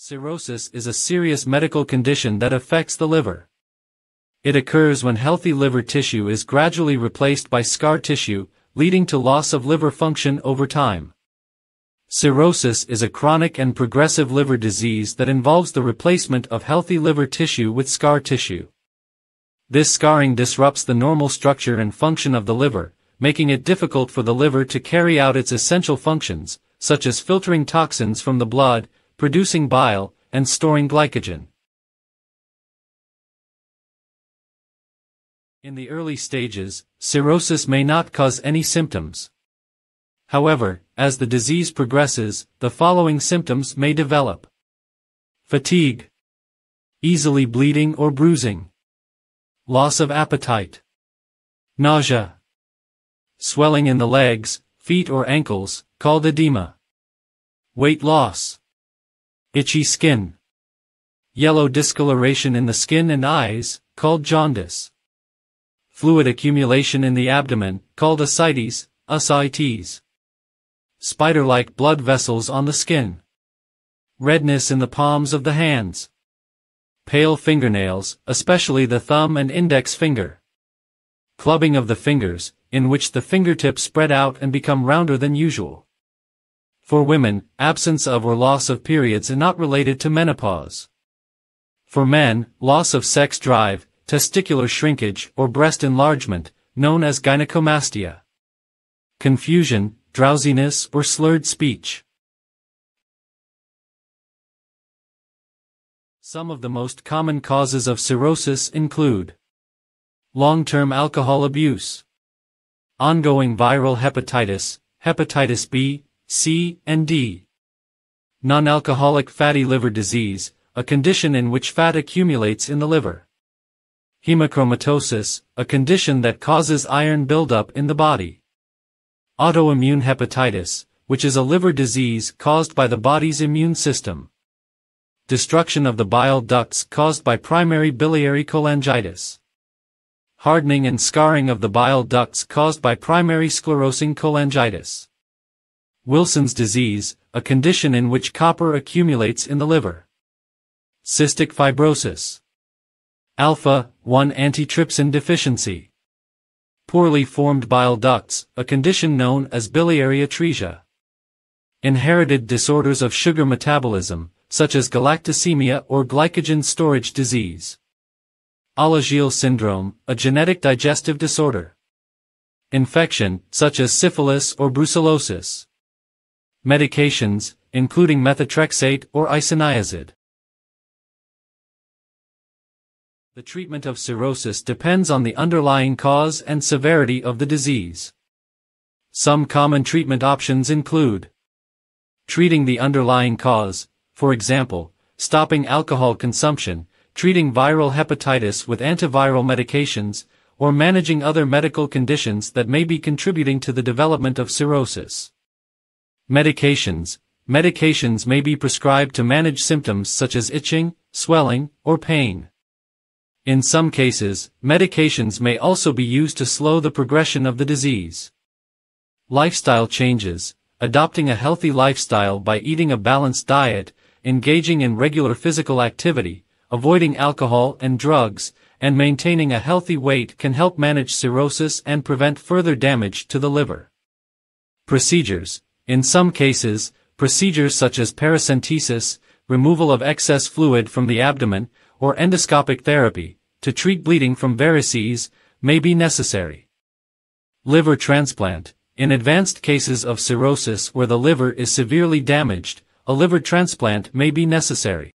Cirrhosis is a serious medical condition that affects the liver. It occurs when healthy liver tissue is gradually replaced by scar tissue, leading to loss of liver function over time. Cirrhosis is a chronic and progressive liver disease that involves the replacement of healthy liver tissue with scar tissue. This scarring disrupts the normal structure and function of the liver, making it difficult for the liver to carry out its essential functions, such as filtering toxins from the blood, producing bile, and storing glycogen. In the early stages, cirrhosis may not cause any symptoms. However, as the disease progresses, the following symptoms may develop. Fatigue. Easily bleeding or bruising. Loss of appetite. Nausea. Swelling in the legs, feet or ankles, called edema. Weight loss. Itchy skin. Yellow discoloration in the skin and eyes, called jaundice. Fluid accumulation in the abdomen, called ascites, ascites. Spider-like blood vessels on the skin. Redness in the palms of the hands. Pale fingernails, especially the thumb and index finger. Clubbing of the fingers, in which the fingertips spread out and become rounder than usual. For women, absence of or loss of periods are not related to menopause. For men, loss of sex drive, testicular shrinkage or breast enlargement, known as gynecomastia. Confusion, drowsiness or slurred speech. Some of the most common causes of cirrhosis include long-term alcohol abuse, ongoing viral hepatitis, hepatitis B, C, and D. Non-alcoholic fatty liver disease, a condition in which fat accumulates in the liver. Hemochromatosis, a condition that causes iron buildup in the body. Autoimmune hepatitis, which is a liver disease caused by the body's immune system. Destruction of the bile ducts caused by primary biliary cholangitis. Hardening and scarring of the bile ducts caused by primary sclerosing cholangitis. Wilson's disease, a condition in which copper accumulates in the liver. Cystic fibrosis. Alpha-1 antitrypsin deficiency. Poorly formed bile ducts, a condition known as biliary atresia. Inherited disorders of sugar metabolism, such as galactosemia or glycogen storage disease. Alagille syndrome, a genetic digestive disorder. Infection, such as syphilis or brucellosis medications, including methotrexate or isoniazid. The treatment of cirrhosis depends on the underlying cause and severity of the disease. Some common treatment options include treating the underlying cause, for example, stopping alcohol consumption, treating viral hepatitis with antiviral medications, or managing other medical conditions that may be contributing to the development of cirrhosis. Medications. Medications may be prescribed to manage symptoms such as itching, swelling, or pain. In some cases, medications may also be used to slow the progression of the disease. Lifestyle changes. Adopting a healthy lifestyle by eating a balanced diet, engaging in regular physical activity, avoiding alcohol and drugs, and maintaining a healthy weight can help manage cirrhosis and prevent further damage to the liver. Procedures in some cases, procedures such as paracentesis, removal of excess fluid from the abdomen, or endoscopic therapy, to treat bleeding from varices, may be necessary. Liver transplant. In advanced cases of cirrhosis where the liver is severely damaged, a liver transplant may be necessary.